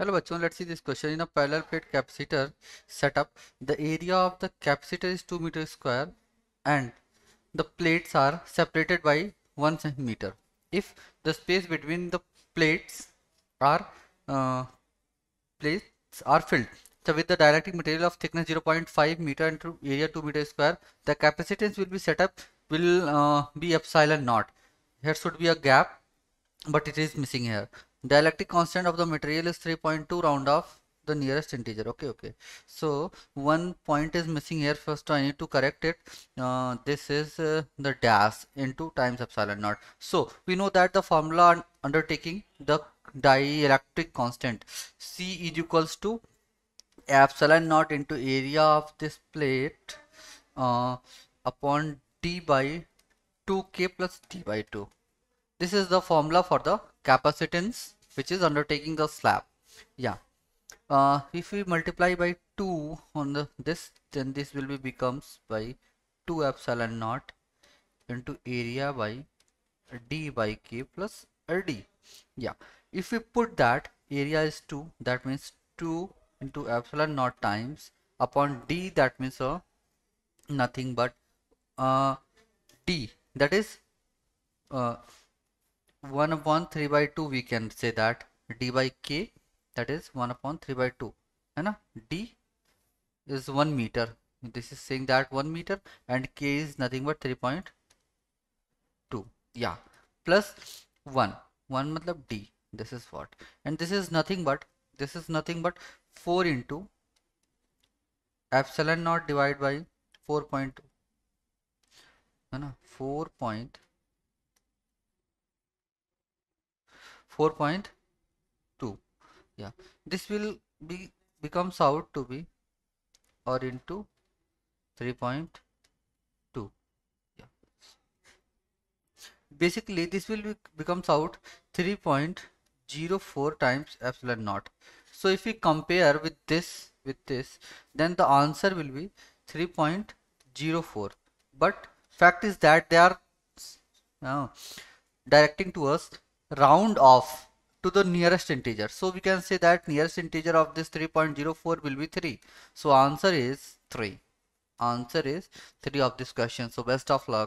Hello bachon, let's see this question. In a parallel plate capacitor setup, the area of the capacitor is 2 meter square and the plates are separated by 1 centimeter. If the space between the plates are uh, plates are filled so with the dielectric material of thickness 0.5 meter into area 2 meter square, the capacitance will be set up will uh, be epsilon naught. Here should be a gap, but it is missing here dielectric constant of the material is 3.2 round off the nearest integer. Okay okay. So one point is missing here. First i need to correct it. Uh, this is uh, the dash into times epsilon naught. So we know that the formula undertaking the dielectric constant c is equals to epsilon naught into area of this plate uh, upon d by 2k plus d by 2 this is the formula for the capacitance which is undertaking the slab. Yeah. Uh, if we multiply by 2 on the this then this will be becomes by 2 epsilon naught into area by d by k plus d. Yeah. If we put that area is 2 that means 2 into epsilon naught times upon d that means uh, nothing but uh, d. That is uh, 1 upon 3 by 2 we can say that. D by k that is 1 upon 3 by 2 and d is 1 meter. This is saying that 1 meter and k is nothing but 3.2 yeah. Plus 1 1 matlab d. This is what. And this is nothing but this is nothing but 4 into epsilon naught divided by 4.2 है ना 4.2 4.2 yeah. This will be becomes out to be or into 3.2 yeah. Basically this will be becomes out 3.04 times epsilon naught. So if we compare with this with this then the answer will be 3.04 but fact is that they are uh, directing to us round off to the nearest integer. So we can say that nearest integer of this 3.04 will be 3. So answer is 3. Answer is 3 of this question. So best of luck.